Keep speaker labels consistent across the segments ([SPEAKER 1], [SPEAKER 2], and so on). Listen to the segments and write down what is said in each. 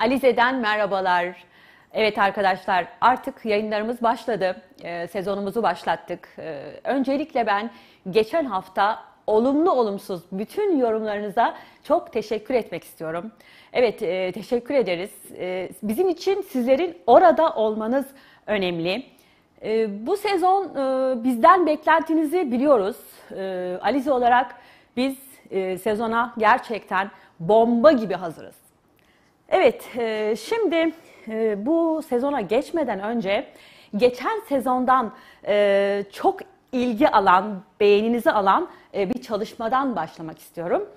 [SPEAKER 1] Alize'den merhabalar. Evet arkadaşlar artık yayınlarımız başladı. Ee, sezonumuzu başlattık. Ee, öncelikle ben geçen hafta olumlu olumsuz bütün yorumlarınıza çok teşekkür etmek istiyorum. Evet e, teşekkür ederiz. E, bizim için sizlerin orada olmanız önemli. E, bu sezon e, bizden beklentinizi biliyoruz. E, Alize olarak biz e, sezona gerçekten bomba gibi hazırız. Evet, e, şimdi e, bu sezona geçmeden önce geçen sezondan e, çok ilgi alan, beğeninizi alan bir çalışmadan başlamak istiyorum.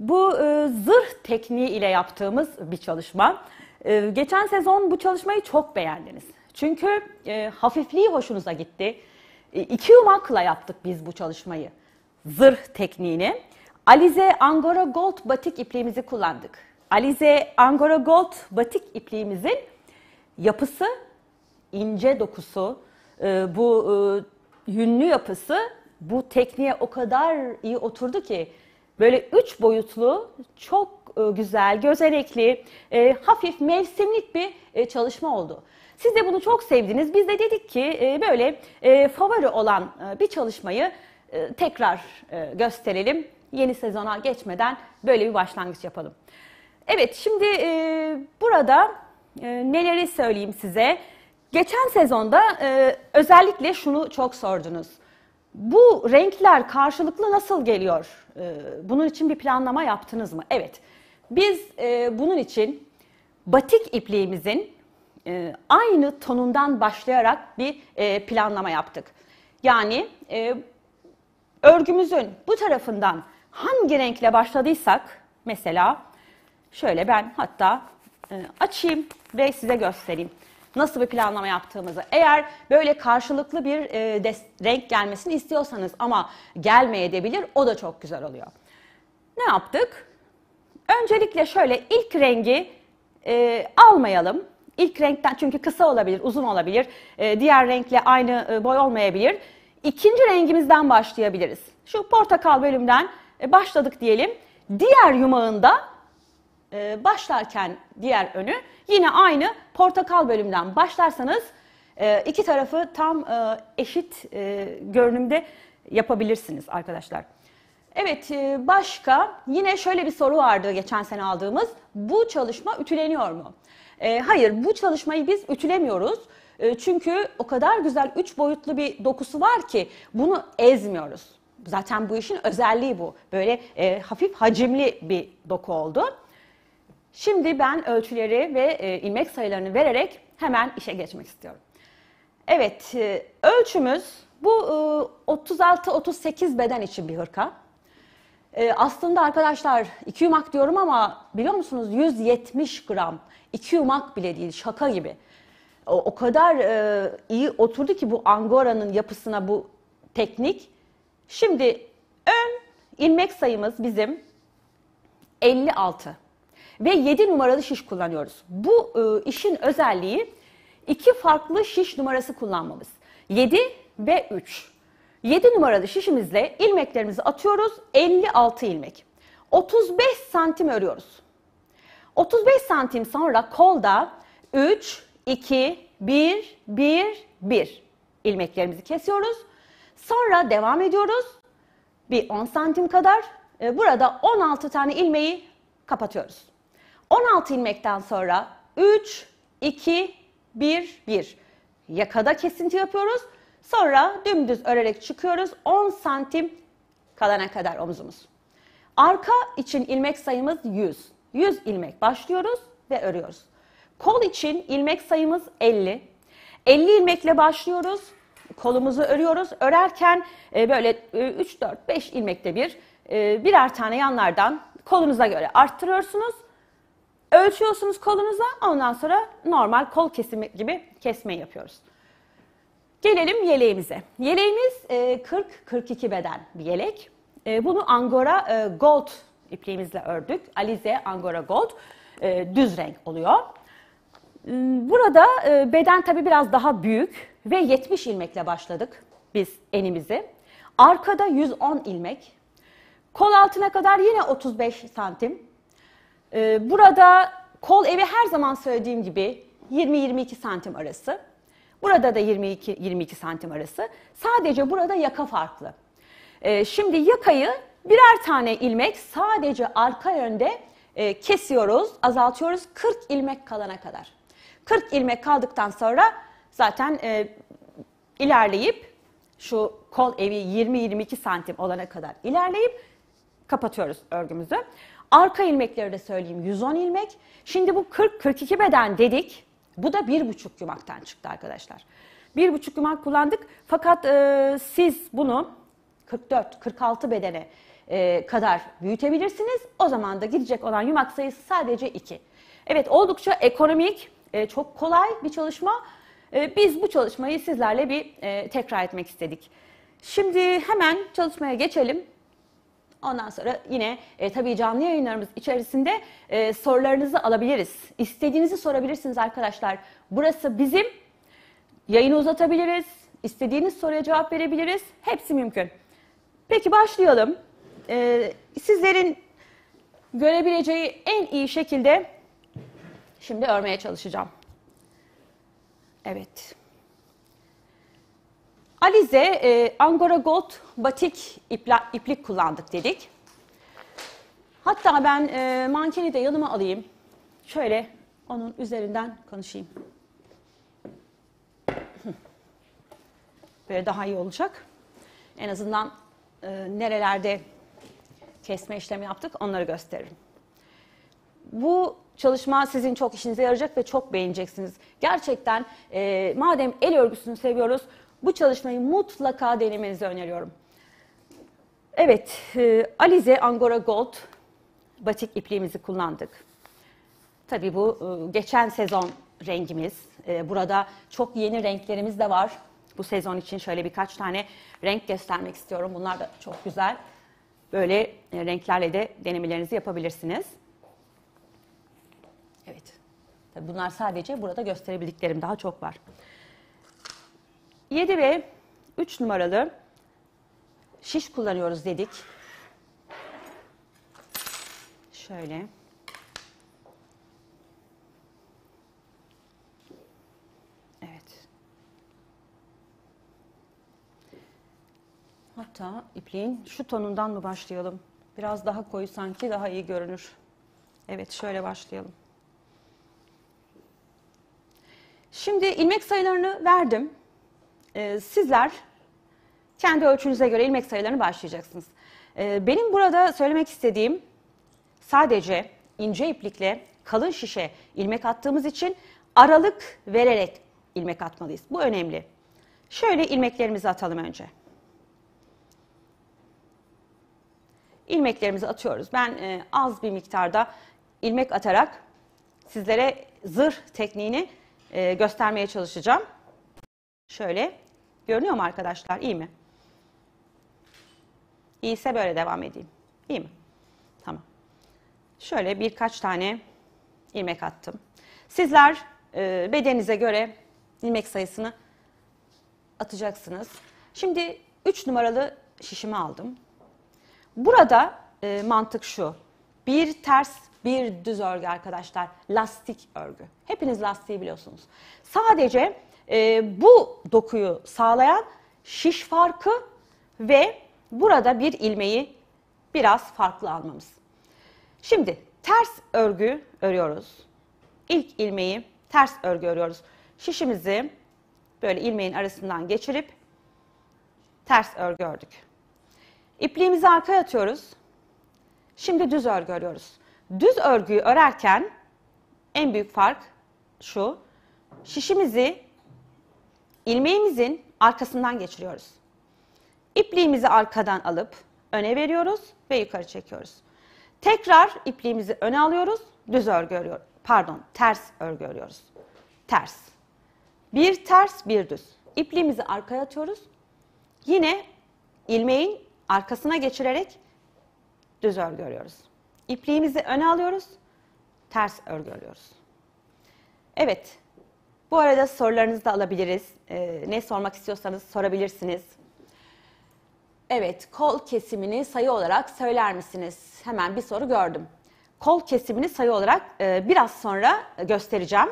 [SPEAKER 1] Bu e, zırh tekniği ile yaptığımız bir çalışma. Geçen sezon bu çalışmayı çok beğendiniz. Çünkü hafifliği hoşunuza gitti. E, iki yumakla yaptık biz bu çalışmayı. Zırh tekniğini. Alize Angora Gold batik ipliğimizi kullandık. Alize Angora Gold batik ipliğimizin yapısı, ince dokusu, e, bu e, yünlü yapısı bu tekniğe o kadar iyi oturdu ki böyle üç boyutlu çok e, güzel, gözenekli, hafif mevsimlik bir çalışma oldu. Siz de bunu çok sevdiniz. Biz de dedik ki böyle favori olan bir çalışmayı tekrar gösterelim. Yeni sezona geçmeden böyle bir başlangıç yapalım. Evet şimdi e, burada e, neleri söyleyeyim size. Geçen sezonda e, özellikle şunu çok sordunuz. Bu renkler karşılıklı nasıl geliyor? E, bunun için bir planlama yaptınız mı? Evet. Biz e, bunun için batik ipliğimizin e, aynı tonundan başlayarak bir e, planlama yaptık. Yani e, örgümüzün bu tarafından hangi renkle başladıysak mesela Şöyle ben hatta e, açayım ve size göstereyim. Nasıl bir planlama yaptığımızı. Eğer böyle karşılıklı bir e, renk gelmesini istiyorsanız ama gelmeyebilir o da çok güzel oluyor. Ne yaptık? Öncelikle şöyle ilk rengi e, almayalım. İlk renkten çünkü kısa olabilir, uzun olabilir. E, diğer renkle aynı e, boy olmayabilir. İkinci rengimizden başlayabiliriz. Şu portakal bölümden e, başladık diyelim. Diğer yumağında e, başlarken diğer önü yine aynı portakal bölümden başlarsanız e, iki tarafı tam e, eşit görünümde yapabilirsiniz arkadaşlar. Evet başka yine şöyle bir soru vardı geçen sene aldığımız. Bu çalışma ütüleniyor mu? Hayır bu çalışmayı biz ütülemiyoruz. Çünkü o kadar güzel üç boyutlu bir dokusu var ki bunu ezmiyoruz. Zaten bu işin özelliği bu. Böyle e, hafif hacimli bir doku oldu. Şimdi ben ölçüleri ve e, ilmek sayılarını vererek hemen işe geçmek istiyorum. Evet, e, ölçümüz bu e, 36-38 beden için bir hırka. E, aslında arkadaşlar iki yumak diyorum ama biliyor musunuz 170 gram. iki yumak bile değil şaka gibi. O, o kadar e, iyi oturdu ki bu angora'nın yapısına bu teknik. Şimdi ön ilmek sayımız bizim 56 ve 7 numaralı şiş kullanıyoruz. Bu e, işin özelliği iki farklı şiş numarası kullanmamız. 7 ve 3. 7 numaralı şişimizle ilmeklerimizi atıyoruz. 56 ilmek. 35 santim örüyoruz. 35 santim sonra kolda 3, 2, 1, 1, 1 ilmeklerimizi kesiyoruz. Sonra devam ediyoruz. Bir 10 santim kadar. E, burada 16 tane ilmeği kapatıyoruz. 16 ilmekten sonra 3, 2, 1, 1. Yakada kesinti yapıyoruz. Sonra dümdüz örerek çıkıyoruz. 10 santim kalana kadar omzumuz. Arka için ilmek sayımız 100. 100 ilmek başlıyoruz ve örüyoruz. Kol için ilmek sayımız 50. 50 ilmekle başlıyoruz. Kolumuzu örüyoruz. Örerken e, böyle 3, 4, 5 ilmekte bir e, birer tane yanlardan kolunuza göre arttırıyorsunuz. Ölçüyorsunuz kolunuza ondan sonra normal kol kesimi gibi kesmeyi yapıyoruz. Gelelim yeleğimize. Yeleğimiz 40-42 e, beden bir yelek. E, bunu Angora e, Gold ipliğimizle ördük. Alize Angora Gold düz renk oluyor. Burada beden tabi biraz daha büyük ve 70 ilmekle başladık biz enimizi. Arkada 110 ilmek. Kol altına kadar yine 35 santim ee, burada kol evi her zaman söylediğim gibi 20-22 santim arası. Burada da 22-22 santim arası. Sadece burada yaka farklı. Ee, şimdi yakayı birer tane ilmek sadece arka yönde e, kesiyoruz, azaltıyoruz 40 ilmek kalana kadar. 40 ilmek kaldıktan sonra zaten e, ilerleyip şu kol evi 20-22 santim olana kadar ilerleyip kapatıyoruz örgümüzü. Arka ilmekleri de söyleyeyim 110 ilmek. Şimdi bu 40-42 beden dedik. Bu da bir buçuk yumaktan çıktı arkadaşlar. Bir buçuk yumak kullandık. Fakat e, siz bunu 44-46 bedene e, kadar büyütebilirsiniz. O zaman da gidecek olan yumak sayısı sadece 2. Evet oldukça ekonomik, e, çok kolay bir çalışma. E, biz bu çalışmayı sizlerle bir e, tekrar etmek istedik. Şimdi hemen çalışmaya geçelim. Ondan sonra yine e, tabii canlı yayınlarımız içerisinde e, sorularınızı alabiliriz. İstediğinizi sorabilirsiniz arkadaşlar. Burası bizim. Yayını uzatabiliriz. İstediğiniz soruya cevap verebiliriz. Hepsi mümkün. Peki başlayalım. E, sizlerin görebileceği en iyi şekilde şimdi örmeye çalışacağım. Evet. Alize e, Angora Gold batik ipla, iplik kullandık dedik. Hatta ben e, mankeni de yanıma alayım. Şöyle onun üzerinden konuşayım. Böyle daha iyi olacak. En azından e, nerelerde kesme işlemi yaptık onları gösteririm. Bu çalışma sizin çok işinize yarayacak ve çok beğeneceksiniz. Gerçekten e, madem el örgüsünü seviyoruz bu çalışmayı mutlaka denemenizi öneriyorum. Evet, e, Alize Angora Gold batik ipliğimizi kullandık. Tabii bu e, geçen sezon rengimiz. E, burada çok yeni renklerimiz de var. Bu sezon için şöyle birkaç tane renk göstermek istiyorum. Bunlar da çok güzel. Böyle e, renklerle de denemelerinizi yapabilirsiniz. Evet. Tabii bunlar sadece burada gösterebildiklerim daha çok var. 7 ve 3 numaralı şiş kullanıyoruz dedik. Şöyle. Evet. Hatta ipliğin şu tonundan mı başlayalım? Biraz daha koyu sanki daha iyi görünür. Evet şöyle başlayalım. Şimdi ilmek sayılarını verdim. Ee, sizler kendi ölçünüze göre ilmek sayılarını başlayacaksınız. Ee, benim burada söylemek istediğim sadece ince iplikle kalın şişe ilmek attığımız için aralık vererek ilmek atmalıyız. Bu önemli. Şöyle ilmeklerimizi atalım önce. İlmeklerimizi atıyoruz. Ben e, az bir miktarda ilmek atarak sizlere zırh tekniğini e, göstermeye çalışacağım. Şöyle görünüyor mu arkadaşlar? İyi mi? İyiyse böyle devam edeyim. İyi mi? Tamam. Şöyle birkaç tane ilmek attım. Sizler e, bedeninize göre ilmek sayısını atacaksınız. Şimdi 3 numaralı şişimi aldım. Burada e, mantık şu. Bir ters, bir düz örgü arkadaşlar. Lastik örgü. Hepiniz lastiği biliyorsunuz. Sadece e, bu dokuyu sağlayan şiş farkı ve burada bir ilmeği biraz farklı almamız. Şimdi ters örgü örüyoruz. İlk ilmeği ters örgü örüyoruz. Şişimizi böyle ilmeğin arasından geçirip ters örgü ördük. İpliğimizi arkaya atıyoruz. Şimdi düz örgü örüyoruz. Düz örgüyü örerken en büyük fark şu. Şişimizi ilmeğimizin arkasından geçiriyoruz. İpliğimizi arkadan alıp öne veriyoruz ve yukarı çekiyoruz. Tekrar ipliğimizi öne alıyoruz, düz örgü örüyoruz. Pardon, ters örgü örüyoruz. Ters. Bir ters, bir düz. İpliğimizi arkaya atıyoruz. Yine ilmeğin arkasına geçirerek düz örgü örüyoruz. İpliğimizi öne alıyoruz, ters örgü örüyoruz. Evet, bu arada sorularınızı da alabiliriz. Ee, ne sormak istiyorsanız sorabilirsiniz. Evet, kol kesimini sayı olarak söyler misiniz? Hemen bir soru gördüm. kol kesimini sayı olarak e, biraz sonra göstereceğim.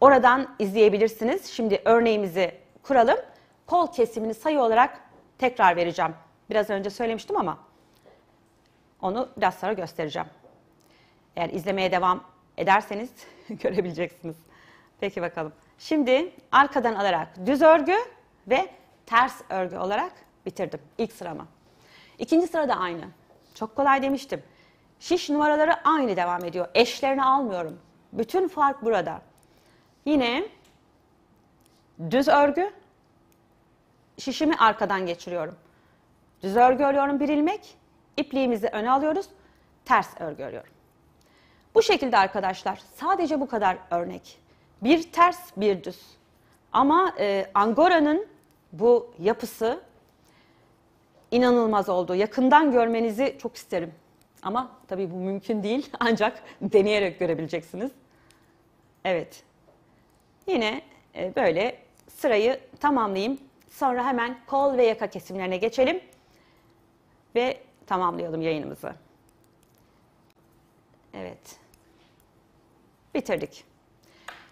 [SPEAKER 1] Oradan izleyebilirsiniz. Şimdi örneğimizi kuralım. Kol kesimini sayı olarak tekrar vereceğim. Biraz önce söylemiştim ama onu biraz sonra göstereceğim. Eğer izlemeye devam ederseniz görebileceksiniz. Peki bakalım. Şimdi arkadan alarak düz örgü ve ters örgü olarak bitirdim ilk sıramı. İkinci sırada aynı. Çok kolay demiştim. Şiş numaraları aynı devam ediyor. Eşlerini almıyorum. Bütün fark burada. Yine düz örgü, şişimi arkadan geçiriyorum. Düz örgü örüyorum bir ilmek, ipliğimizi öne alıyoruz, ters örgü örüyorum. Bu şekilde arkadaşlar sadece bu kadar örnek. Bir ters bir düz. Ama e, Angora'nın bu yapısı inanılmaz oldu. Yakından görmenizi çok isterim. Ama tabii bu mümkün değil ancak deneyerek görebileceksiniz. Evet. Yine e, böyle sırayı tamamlayayım. Sonra hemen kol ve yaka kesimlerine geçelim ve tamamlayalım yayınımızı. Evet. Bitirdik.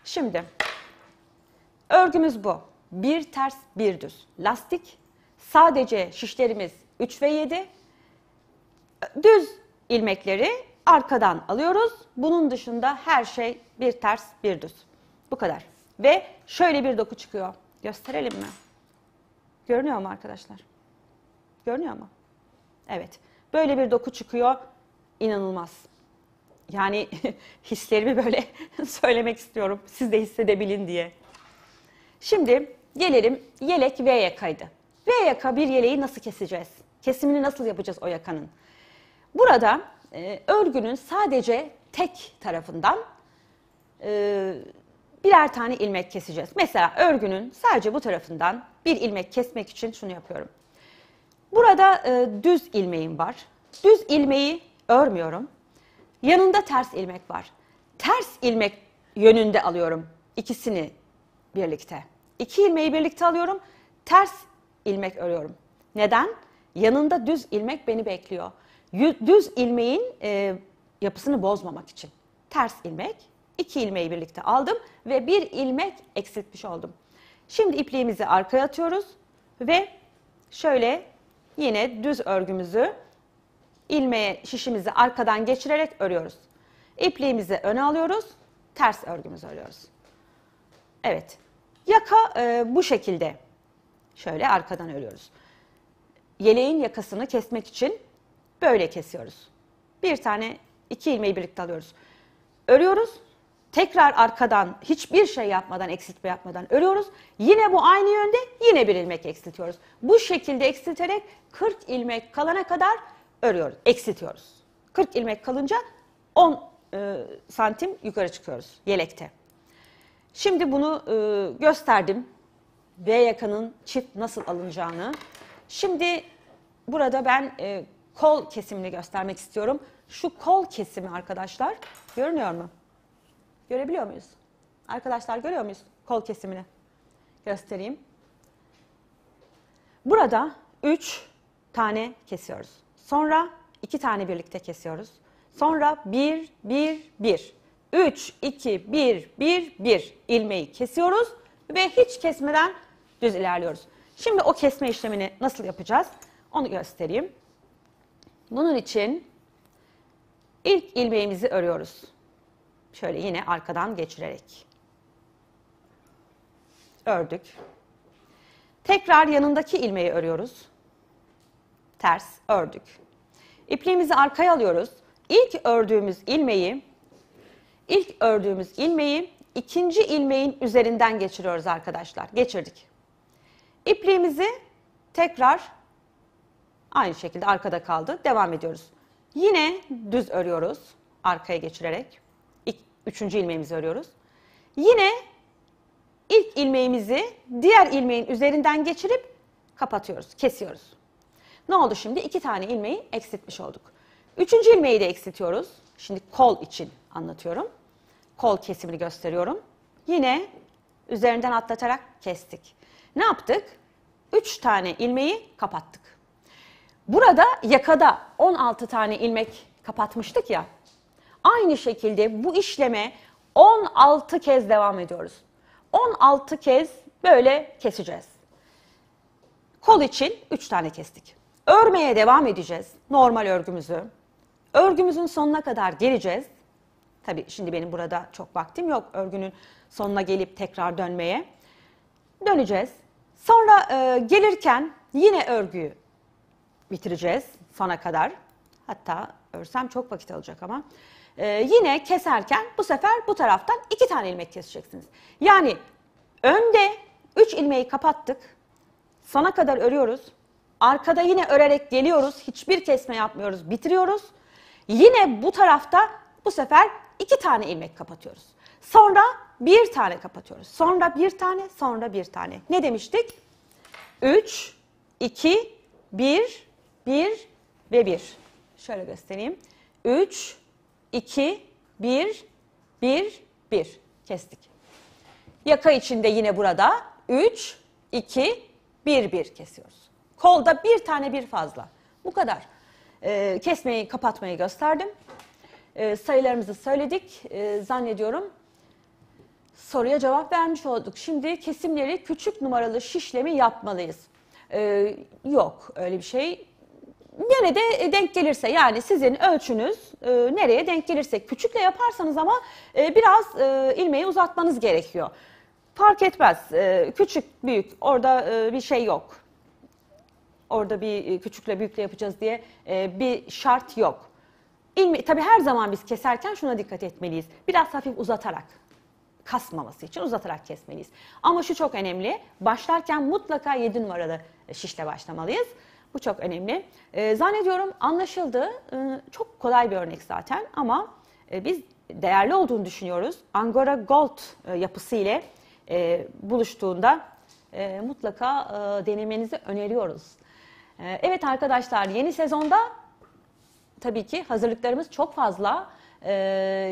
[SPEAKER 1] Şimdi örgümüz bu. Bir ters bir düz. Lastik. Sadece şişlerimiz 3 ve 7. Düz ilmekleri arkadan alıyoruz. Bunun dışında her şey bir ters bir düz. Bu kadar. Ve şöyle bir doku çıkıyor. Gösterelim mi? Görünüyor mu arkadaşlar? Görünüyor mu? Evet. Böyle bir doku çıkıyor. İnanılmaz. Yani hislerimi böyle söylemek istiyorum. Siz de hissedebilin diye. Şimdi gelelim yelek V yakaydı. V yaka bir yeleği nasıl keseceğiz? Kesimini nasıl yapacağız o yakanın? Burada e, örgünün sadece tek tarafından e, birer tane ilmek keseceğiz. Mesela örgünün sadece bu tarafından bir ilmek kesmek için şunu yapıyorum. Burada e, düz ilmeğim var. Düz ilmeği örmüyorum. Yanında ters ilmek var. Ters ilmek yönünde alıyorum ikisini birlikte. İki ilmeği birlikte alıyorum. Ters ilmek örüyorum. Neden? Yanında düz ilmek beni bekliyor. Düz ilmeğin e, yapısını bozmamak için. Ters ilmek, iki ilmeği birlikte aldım ve bir ilmek eksiltmiş oldum. Şimdi ipliğimizi arkaya atıyoruz ve şöyle yine düz örgümüzü ilmeğe şişimizi arkadan geçirerek örüyoruz. İpliğimizi öne alıyoruz, ters örgümüzü örüyoruz. Evet, yaka e, bu şekilde şöyle arkadan örüyoruz. Yeleğin yakasını kesmek için böyle kesiyoruz. Bir tane iki ilmeği birlikte alıyoruz. Örüyoruz, tekrar arkadan hiçbir şey yapmadan, eksiltme yapmadan örüyoruz. Yine bu aynı yönde yine bir ilmek eksiltiyoruz. Bu şekilde eksilterek 40 ilmek kalana kadar örüyoruz, eksiltiyoruz. 40 ilmek kalınca 10 e, santim yukarı çıkıyoruz yelekte. Şimdi bunu e, gösterdim. V yakanın çift nasıl alınacağını. Şimdi burada ben e, kol kesimini göstermek istiyorum. Şu kol kesimi arkadaşlar görünüyor mu? Görebiliyor muyuz? Arkadaşlar görüyor muyuz kol kesimini? Göstereyim. Burada 3 tane kesiyoruz. Sonra 2 tane birlikte kesiyoruz. Sonra 1, 1, 1. 3, 2, 1, 1, 1 ilmeği kesiyoruz ve hiç kesmeden düz ilerliyoruz. Şimdi o kesme işlemini nasıl yapacağız? Onu göstereyim. Bunun için ilk ilmeğimizi örüyoruz. Şöyle yine arkadan geçirerek. Ördük. Tekrar yanındaki ilmeği örüyoruz. Ters ördük. İpliğimizi arkaya alıyoruz. İlk ördüğümüz ilmeği ilk ördüğümüz ilmeği ikinci ilmeğin üzerinden geçiriyoruz arkadaşlar. Geçirdik. İpliğimizi tekrar aynı şekilde arkada kaldı. Devam ediyoruz. Yine düz örüyoruz arkaya geçirerek. Üçüncü ilmeğimizi örüyoruz. Yine ilk ilmeğimizi diğer ilmeğin üzerinden geçirip kapatıyoruz, kesiyoruz. Ne oldu şimdi? İki tane ilmeği eksiltmiş olduk. Üçüncü ilmeği de eksiltiyoruz. Şimdi kol için anlatıyorum. Kol kesimini gösteriyorum. Yine üzerinden atlatarak kestik. Ne yaptık? Üç tane ilmeği kapattık. Burada yakada 16 tane ilmek kapatmıştık ya. Aynı şekilde bu işleme 16 kez devam ediyoruz. 16 kez böyle keseceğiz. Kol için 3 tane kestik. Örmeye devam edeceğiz normal örgümüzü. Örgümüzün sonuna kadar geleceğiz. Tabii şimdi benim burada çok vaktim yok örgünün sonuna gelip tekrar dönmeye. Döneceğiz. Sonra e, gelirken yine örgüyü bitireceğiz sona kadar. Hatta örsem çok vakit alacak ama. E, yine keserken bu sefer bu taraftan iki tane ilmek keseceksiniz. Yani önde üç ilmeği kapattık. Sona kadar örüyoruz. Arkada yine örerek geliyoruz. Hiçbir kesme yapmıyoruz. Bitiriyoruz. Yine bu tarafta bu sefer iki tane ilmek kapatıyoruz. Sonra bir tane kapatıyoruz. Sonra bir tane, sonra bir tane. Ne demiştik? 3, 2, 1, 1 ve 1. Şöyle göstereyim. 3, 2, 1, 1, 1. Kestik. Yaka içinde yine burada 3, 2, 1, 1 kesiyoruz. Kolda bir tane bir fazla. Bu kadar. Ee, kesmeyi, kapatmayı gösterdim. Ee, sayılarımızı söyledik. Ee, zannediyorum soruya cevap vermiş olduk. Şimdi kesimleri küçük numaralı şişlemi yapmalıyız. Ee, yok öyle bir şey. Nerede denk gelirse yani sizin ölçünüz e, nereye denk gelirse küçükle yaparsanız ama e, biraz e, ilmeği uzatmanız gerekiyor. Fark etmez e, küçük büyük orada e, bir şey yok. Orada bir e, küçükle büyükle yapacağız diye e, bir şart yok. İlme, tabii her zaman biz keserken şuna dikkat etmeliyiz. Biraz hafif uzatarak kasmaması için uzatarak kesmeliyiz. Ama şu çok önemli. Başlarken mutlaka 7 numaralı şişle başlamalıyız. Bu çok önemli. E, zannediyorum anlaşıldı. E, çok kolay bir örnek zaten ama e, biz değerli olduğunu düşünüyoruz. Angora Gold e, yapısı ile e, buluştuğunda e, mutlaka e, denemenizi öneriyoruz. E, evet arkadaşlar yeni sezonda tabii ki hazırlıklarımız çok fazla. E,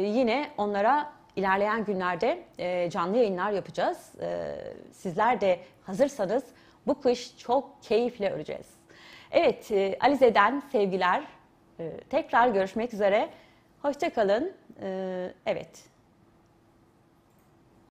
[SPEAKER 1] yine onlara ilerleyen günlerde e, canlı yayınlar yapacağız. E, sizler de hazırsanız bu kış çok keyifle öreceğiz. Evet, e, Alize'den sevgiler. Tekrar görüşmek üzere. Hoşçakalın. E, evet,